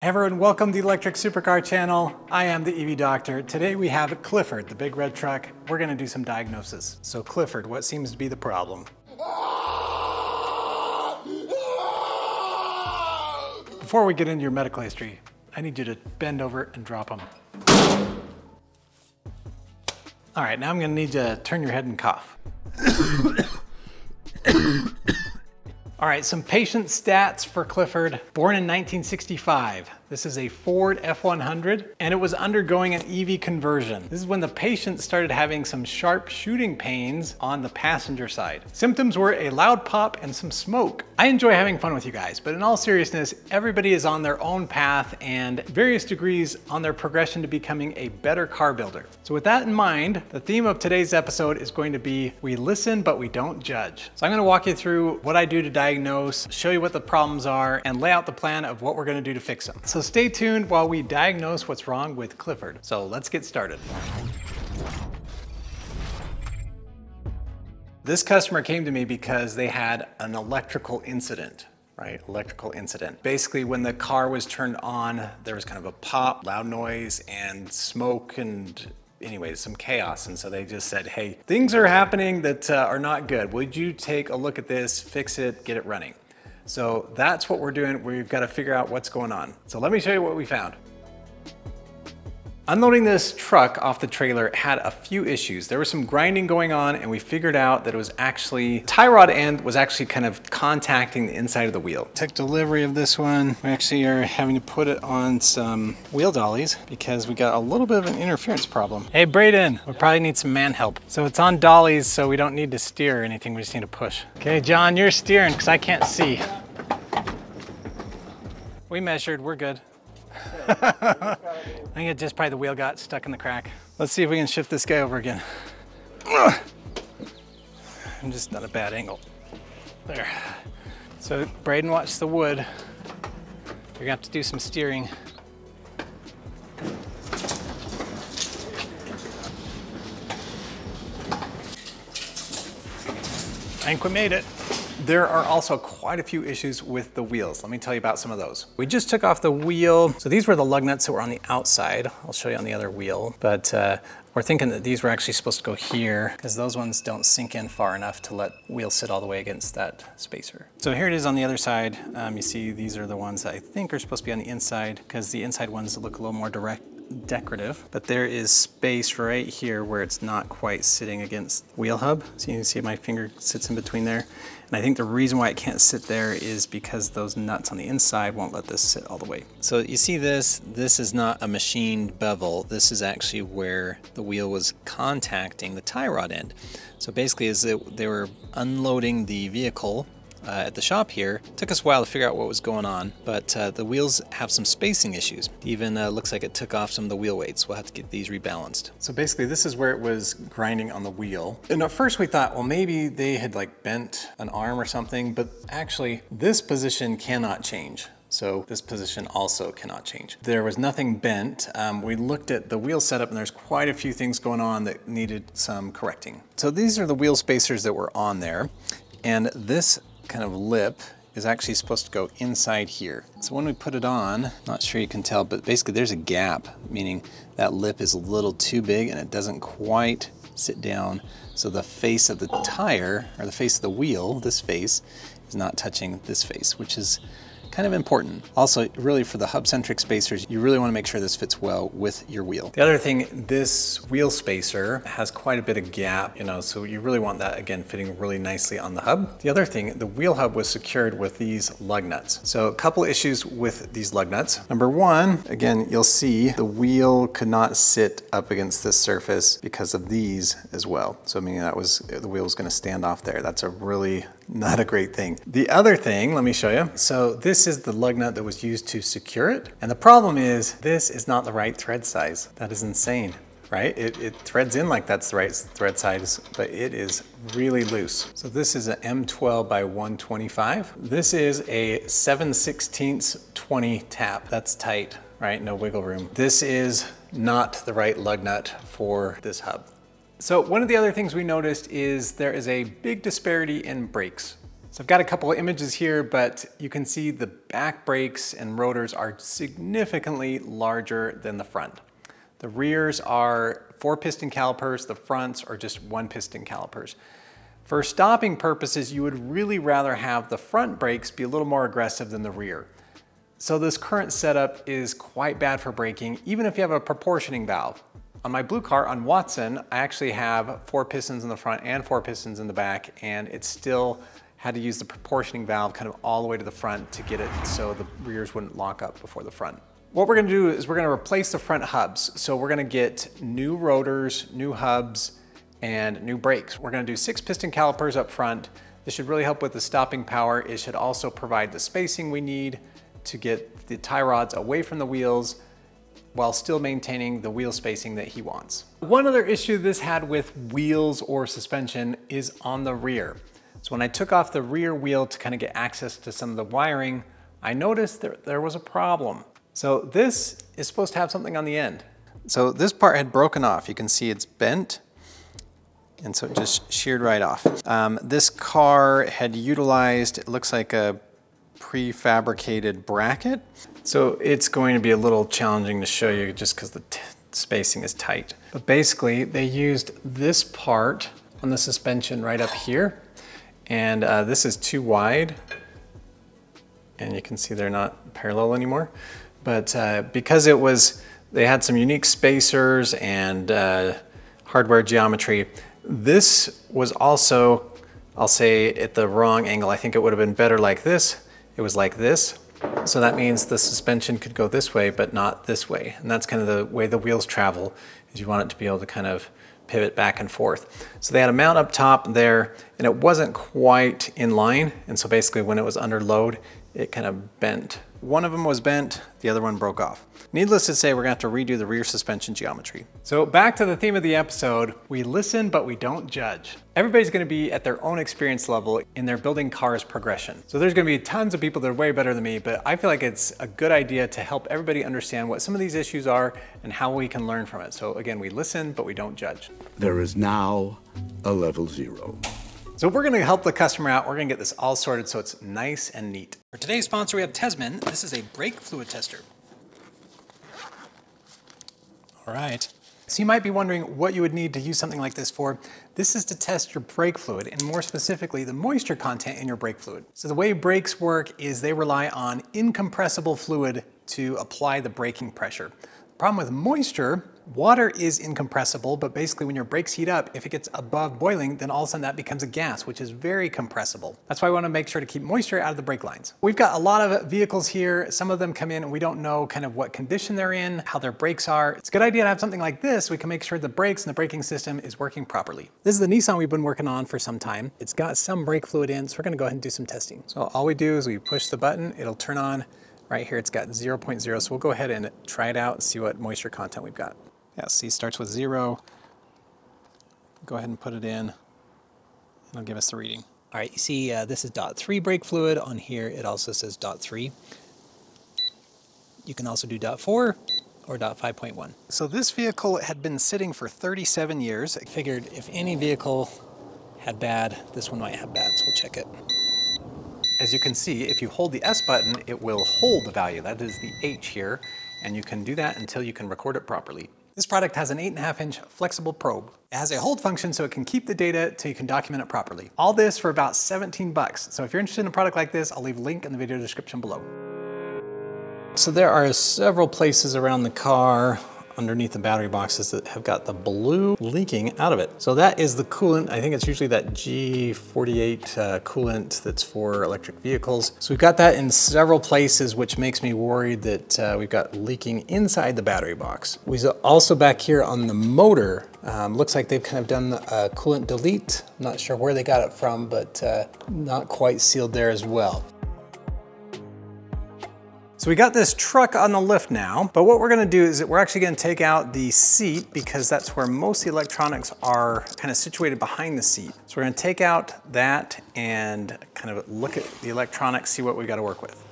Everyone, welcome to the Electric Supercar channel. I am the EV Doctor. Today we have Clifford, the big red truck. We're gonna do some diagnosis. So Clifford, what seems to be the problem? Before we get into your medical history, I need you to bend over and drop them. All right, now I'm gonna need you to turn your head and cough. All right, some patient stats for Clifford. Born in 1965. This is a Ford F100 and it was undergoing an EV conversion. This is when the patient started having some sharp shooting pains on the passenger side. Symptoms were a loud pop and some smoke. I enjoy having fun with you guys, but in all seriousness, everybody is on their own path and various degrees on their progression to becoming a better car builder. So with that in mind, the theme of today's episode is going to be we listen, but we don't judge. So I'm gonna walk you through what I do to diagnose, show you what the problems are, and lay out the plan of what we're gonna do to fix them. So so stay tuned while we diagnose what's wrong with Clifford. So let's get started. This customer came to me because they had an electrical incident right? Electrical incident. Basically, when the car was turned on, there was kind of a pop, loud noise, and smoke, and anyways, some chaos. And so they just said, hey, things are happening that uh, are not good. Would you take a look at this, fix it, get it running? So that's what we're doing. We've got to figure out what's going on. So let me show you what we found. Unloading this truck off the trailer had a few issues. There was some grinding going on and we figured out that it was actually, tie rod end was actually kind of contacting the inside of the wheel. Took delivery of this one. We actually are having to put it on some wheel dollies because we got a little bit of an interference problem. Hey Braden, we probably need some man help. So it's on dollies so we don't need to steer or anything, we just need to push. Okay John, you're steering because I can't see. We measured, we're good. I think it just probably the wheel got stuck in the crack. Let's see if we can shift this guy over again. I'm just not a bad angle. There. So Braden watch the wood. You're gonna have to do some steering. I think we made it. There are also quite a few issues with the wheels. Let me tell you about some of those. We just took off the wheel. So these were the lug nuts that were on the outside. I'll show you on the other wheel, but uh, we're thinking that these were actually supposed to go here because those ones don't sink in far enough to let wheels sit all the way against that spacer. So here it is on the other side. Um, you see these are the ones that I think are supposed to be on the inside because the inside ones look a little more direct decorative, but there is space right here where it's not quite sitting against wheel hub. So you can see my finger sits in between there. And I think the reason why it can't sit there is because those nuts on the inside won't let this sit all the way. So you see this, this is not a machined bevel. This is actually where the wheel was contacting the tie rod end. So basically as they were unloading the vehicle uh, at the shop here. Took us a while to figure out what was going on, but uh, the wheels have some spacing issues. Even uh, looks like it took off some of the wheel weights. We'll have to get these rebalanced. So basically this is where it was grinding on the wheel. And at first we thought, well, maybe they had like bent an arm or something, but actually this position cannot change. So this position also cannot change. There was nothing bent. Um, we looked at the wheel setup and there's quite a few things going on that needed some correcting. So these are the wheel spacers that were on there. And this kind of lip is actually supposed to go inside here. So when we put it on, not sure you can tell, but basically there's a gap, meaning that lip is a little too big and it doesn't quite sit down. So the face of the tire, or the face of the wheel, this face, is not touching this face, which is kind of important. Also, really for the hub-centric spacers, you really want to make sure this fits well with your wheel. The other thing, this wheel spacer has quite a bit of gap, you know, so you really want that, again, fitting really nicely on the hub. The other thing, the wheel hub was secured with these lug nuts. So a couple issues with these lug nuts. Number one, again, you'll see the wheel could not sit up against this surface because of these as well. So meaning that was, the wheel was gonna stand off there. That's a really not a great thing. The other thing, let me show you. So this is the lug nut that was used to secure it. And the problem is this is not the right thread size. That is insane right? It, it, threads in like that's the right thread size, but it is really loose. So this is an M12 by 125. This is a 7 16 20 tap. That's tight, right? No wiggle room. This is not the right lug nut for this hub. So one of the other things we noticed is there is a big disparity in brakes. So I've got a couple of images here, but you can see the back brakes and rotors are significantly larger than the front. The rears are four piston calipers, the fronts are just one piston calipers. For stopping purposes, you would really rather have the front brakes be a little more aggressive than the rear. So this current setup is quite bad for braking, even if you have a proportioning valve. On my blue car, on Watson, I actually have four pistons in the front and four pistons in the back, and it still had to use the proportioning valve kind of all the way to the front to get it so the rears wouldn't lock up before the front. What we're gonna do is we're gonna replace the front hubs. So we're gonna get new rotors, new hubs, and new brakes. We're gonna do six piston calipers up front. This should really help with the stopping power. It should also provide the spacing we need to get the tie rods away from the wheels while still maintaining the wheel spacing that he wants. One other issue this had with wheels or suspension is on the rear. So when I took off the rear wheel to kind of get access to some of the wiring, I noticed that there was a problem. So this is supposed to have something on the end. So this part had broken off. You can see it's bent. And so it just sheared right off. Um, this car had utilized, it looks like a prefabricated bracket. So it's going to be a little challenging to show you just because the spacing is tight. But basically they used this part on the suspension right up here. And uh, this is too wide. And you can see they're not parallel anymore. But uh, because it was, they had some unique spacers and uh, hardware geometry, this was also, I'll say at the wrong angle. I think it would have been better like this. It was like this. So that means the suspension could go this way, but not this way. And that's kind of the way the wheels travel, is you want it to be able to kind of pivot back and forth. So they had a mount up top there, and it wasn't quite in line. And so basically when it was under load, it kind of bent. One of them was bent, the other one broke off. Needless to say, we're gonna have to redo the rear suspension geometry. So back to the theme of the episode, we listen, but we don't judge. Everybody's gonna be at their own experience level in their building cars progression. So there's gonna be tons of people that are way better than me, but I feel like it's a good idea to help everybody understand what some of these issues are and how we can learn from it. So again, we listen, but we don't judge. There is now a level zero. So we're gonna help the customer out. We're gonna get this all sorted so it's nice and neat. For today's sponsor, we have Tesman. This is a brake fluid tester. All right. So you might be wondering what you would need to use something like this for. This is to test your brake fluid and more specifically the moisture content in your brake fluid. So the way brakes work is they rely on incompressible fluid to apply the braking pressure. The problem with moisture Water is incompressible, but basically when your brakes heat up, if it gets above boiling, then all of a sudden that becomes a gas, which is very compressible. That's why we wanna make sure to keep moisture out of the brake lines. We've got a lot of vehicles here. Some of them come in and we don't know kind of what condition they're in, how their brakes are. It's a good idea to have something like this. We can make sure the brakes and the braking system is working properly. This is the Nissan we've been working on for some time. It's got some brake fluid in, so we're gonna go ahead and do some testing. So all we do is we push the button, it'll turn on. Right here, it's got 0.0, so we'll go ahead and try it out and see what moisture content we've got. Yeah, C starts with zero. Go ahead and put it in. It'll give us the reading. All right, you see uh, this is dot three brake fluid. On here, it also says dot three. You can also do dot four or dot 5.1. So this vehicle had been sitting for 37 years. I figured if any vehicle had bad, this one might have bad, so we'll check it. As you can see, if you hold the S button, it will hold the value. That is the H here, and you can do that until you can record it properly. This product has an 8.5 inch flexible probe. It has a hold function so it can keep the data so you can document it properly. All this for about 17 bucks. So if you're interested in a product like this, I'll leave a link in the video description below. So there are several places around the car underneath the battery boxes that have got the blue leaking out of it. So that is the coolant. I think it's usually that G48 uh, coolant that's for electric vehicles. So we've got that in several places, which makes me worried that uh, we've got leaking inside the battery box. We also back here on the motor, um, looks like they've kind of done a coolant delete. I'm not sure where they got it from, but uh, not quite sealed there as well. So we got this truck on the lift now, but what we're gonna do is that we're actually gonna take out the seat because that's where most electronics are kind of situated behind the seat. So we're gonna take out that and kind of look at the electronics, see what we gotta work with.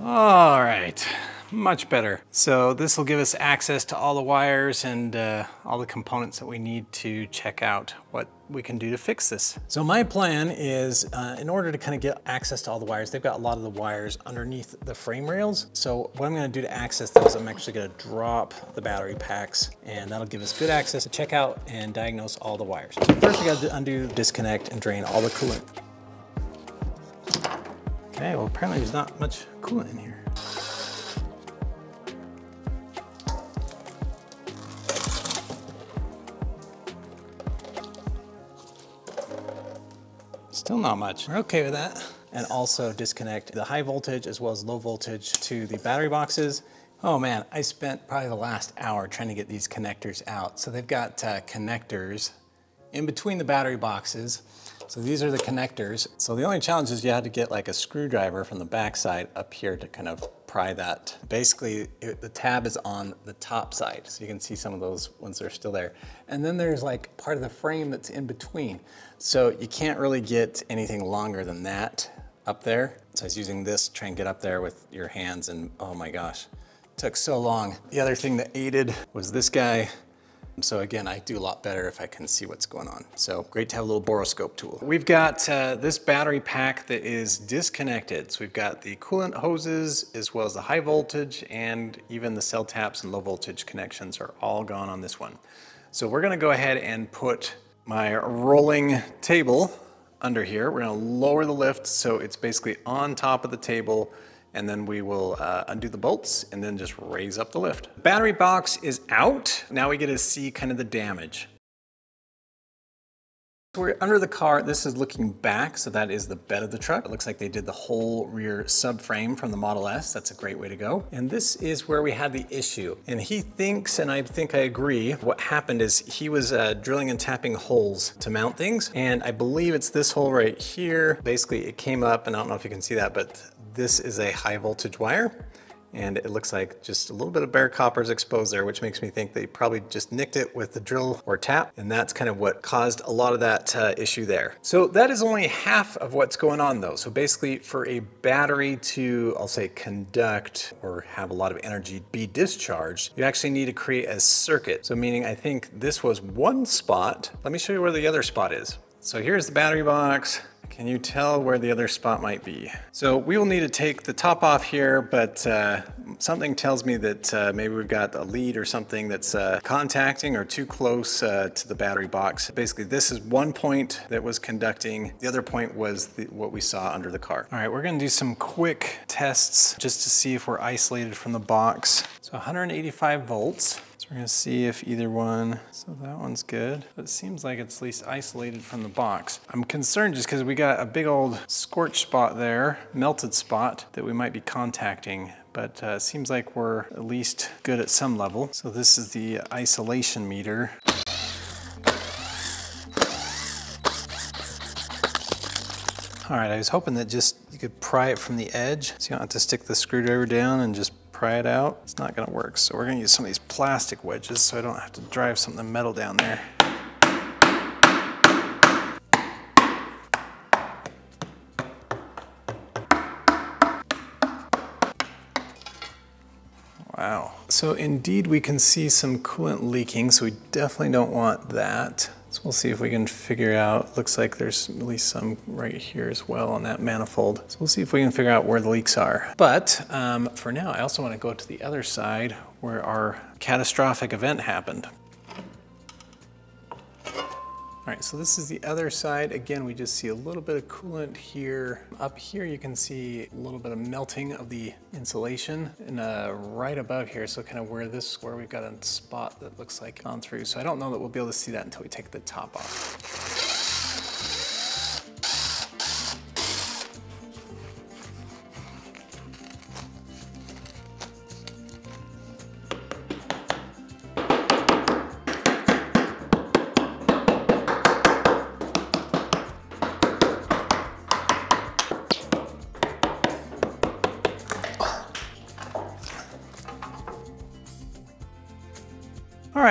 All right, much better. So this will give us access to all the wires and uh, all the components that we need to check out what we can do to fix this. So my plan is, uh, in order to kind of get access to all the wires, they've got a lot of the wires underneath the frame rails. So what I'm gonna do to access those, I'm actually gonna drop the battery packs and that'll give us good access to check out and diagnose all the wires. First we gotta undo, disconnect, and drain all the coolant. Okay, well apparently there's not much coolant in here. Still not much. We're okay with that. And also disconnect the high voltage as well as low voltage to the battery boxes. Oh man, I spent probably the last hour trying to get these connectors out. So they've got uh, connectors in between the battery boxes. So these are the connectors. So the only challenge is you had to get like a screwdriver from the backside up here to kind of pry that. Basically, it, the tab is on the top side, so you can see some of those ones that are still there. And then there's like part of the frame that's in between. So you can't really get anything longer than that up there. So I was using this to try and get up there with your hands and oh my gosh, took so long. The other thing that aided was this guy so again, I do a lot better if I can see what's going on. So great to have a little borescope tool. We've got uh, this battery pack that is disconnected. So we've got the coolant hoses as well as the high voltage and even the cell taps and low voltage connections are all gone on this one. So we're gonna go ahead and put my rolling table under here. We're gonna lower the lift so it's basically on top of the table and then we will uh, undo the bolts and then just raise up the lift. Battery box is out. Now we get to see kind of the damage. So we're under the car, this is looking back, so that is the bed of the truck. It looks like they did the whole rear subframe from the Model S. That's a great way to go. And this is where we had the issue. And he thinks, and I think I agree, what happened is he was uh, drilling and tapping holes to mount things. And I believe it's this hole right here. Basically, it came up, and I don't know if you can see that, but this is a high voltage wire and it looks like just a little bit of bare copper is exposed there, which makes me think they probably just nicked it with the drill or tap, and that's kind of what caused a lot of that uh, issue there. So that is only half of what's going on though. So basically for a battery to, I'll say conduct or have a lot of energy be discharged, you actually need to create a circuit. So meaning I think this was one spot. Let me show you where the other spot is. So here's the battery box. Can you tell where the other spot might be? So we will need to take the top off here, but uh, something tells me that uh, maybe we've got a lead or something that's uh, contacting or too close uh, to the battery box. Basically, this is one point that was conducting. The other point was the, what we saw under the car. All right, we're gonna do some quick tests just to see if we're isolated from the box. So 185 volts. So we're gonna see if either one, so that one's good. It seems like it's at least isolated from the box. I'm concerned just because we got a big old scorch spot there, melted spot that we might be contacting but uh, seems like we're at least good at some level. So this is the isolation meter. All right, I was hoping that just you could pry it from the edge so you don't have to stick the screwdriver down and just pry it out. It's not gonna work. So we're gonna use some of these plastic wedges so I don't have to drive something metal down there. Wow. So indeed we can see some coolant leaking, so we definitely don't want that. We'll see if we can figure out, looks like there's at least some right here as well on that manifold. So we'll see if we can figure out where the leaks are. But um, for now, I also wanna go to the other side where our catastrophic event happened. Right, so this is the other side. Again, we just see a little bit of coolant here. Up here, you can see a little bit of melting of the insulation and uh, right above here, so kind of where this, where we've got a spot that looks like gone through. So I don't know that we'll be able to see that until we take the top off.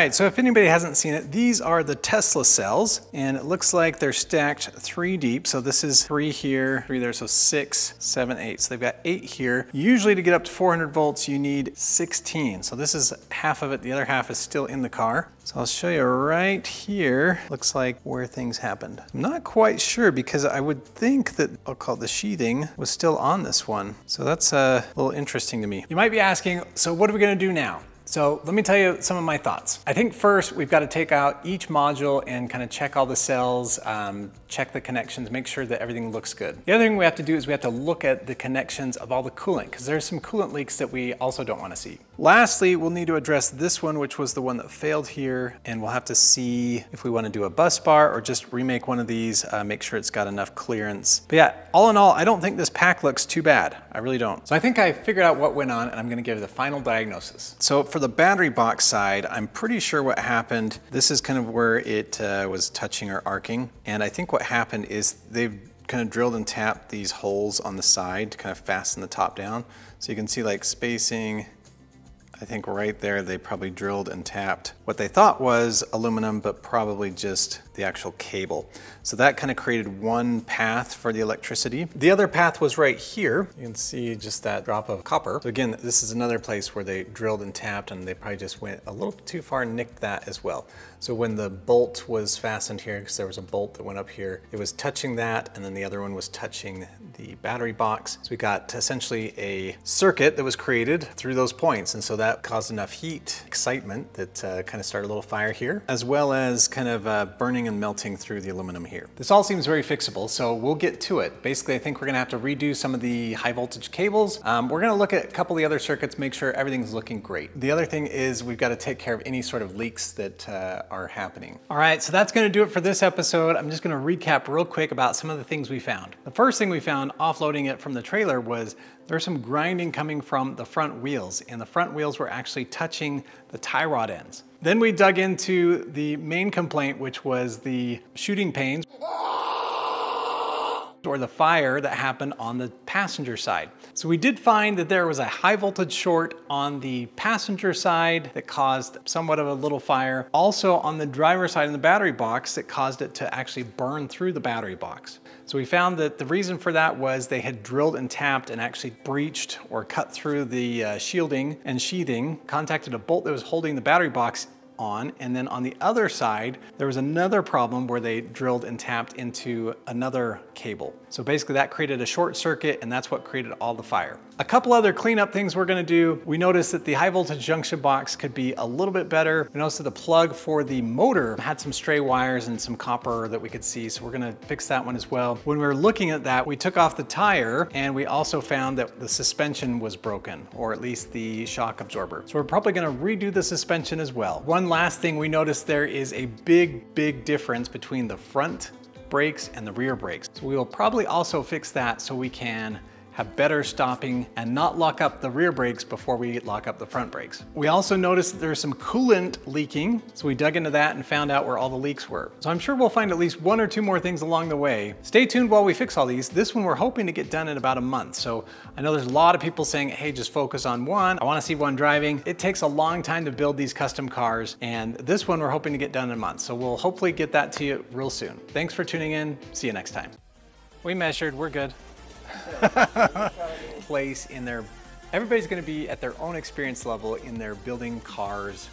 Right, so if anybody hasn't seen it, these are the Tesla cells, and it looks like they're stacked three deep. So this is three here, three there, so six, seven, eight. So they've got eight here. Usually to get up to 400 volts, you need 16. So this is half of it, the other half is still in the car. So I'll show you right here, looks like where things happened. I'm not quite sure because I would think that, I'll call it the sheathing, was still on this one. So that's uh, a little interesting to me. You might be asking, so what are we gonna do now? So let me tell you some of my thoughts. I think first we've got to take out each module and kind of check all the cells, um, check the connections, make sure that everything looks good. The other thing we have to do is we have to look at the connections of all the coolant because there's some coolant leaks that we also don't want to see. Lastly, we'll need to address this one, which was the one that failed here, and we'll have to see if we want to do a bus bar or just remake one of these, uh, make sure it's got enough clearance. But yeah, all in all, I don't think this pack looks too bad. I really don't. So I think I figured out what went on and I'm going to give the final diagnosis. So for the battery box side, I'm pretty sure what happened, this is kind of where it uh, was touching or arcing. And I think what happened is they've kind of drilled and tapped these holes on the side to kind of fasten the top down. So you can see like spacing, I think right there they probably drilled and tapped what they thought was aluminum, but probably just the actual cable. So that kind of created one path for the electricity. The other path was right here. You can see just that drop of copper. So again, this is another place where they drilled and tapped and they probably just went a little too far and nicked that as well. So when the bolt was fastened here, because there was a bolt that went up here, it was touching that and then the other one was touching the battery box. So we got essentially a circuit that was created through those points. And so that caused enough heat, excitement that uh, kind of started a little fire here, as well as kind of uh, burning and melting through the aluminum here. This all seems very fixable, so we'll get to it. Basically, I think we're gonna have to redo some of the high voltage cables. Um, we're gonna look at a couple of the other circuits, make sure everything's looking great. The other thing is we've gotta take care of any sort of leaks that uh, are happening. All right, so that's gonna do it for this episode. I'm just gonna recap real quick about some of the things we found. The first thing we found offloading it from the trailer was there's some grinding coming from the front wheels and the front wheels were actually touching the tie rod ends. Then we dug into the main complaint, which was the shooting pains or the fire that happened on the passenger side. So we did find that there was a high voltage short on the passenger side that caused somewhat of a little fire. Also on the driver side in the battery box that caused it to actually burn through the battery box. So we found that the reason for that was they had drilled and tapped and actually breached or cut through the uh, shielding and sheathing, contacted a bolt that was holding the battery box on. And then on the other side, there was another problem where they drilled and tapped into another cable. So basically that created a short circuit and that's what created all the fire. A couple other cleanup things we're gonna do. We noticed that the high voltage junction box could be a little bit better. We noticed that the plug for the motor had some stray wires and some copper that we could see. So we're gonna fix that one as well. When we were looking at that, we took off the tire and we also found that the suspension was broken or at least the shock absorber. So we're probably gonna redo the suspension as well. One last thing we noticed there is a big, big difference between the front brakes and the rear brakes. So we will probably also fix that so we can have better stopping and not lock up the rear brakes before we lock up the front brakes. We also noticed that there's some coolant leaking, so we dug into that and found out where all the leaks were. So I'm sure we'll find at least one or two more things along the way. Stay tuned while we fix all these. This one we're hoping to get done in about a month. So I know there's a lot of people saying, hey, just focus on one. I wanna see one driving. It takes a long time to build these custom cars, and this one we're hoping to get done in a month. So we'll hopefully get that to you real soon. Thanks for tuning in. See you next time. We measured, we're good. place in their, everybody's gonna be at their own experience level in their building cars